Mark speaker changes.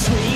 Speaker 1: between